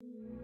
you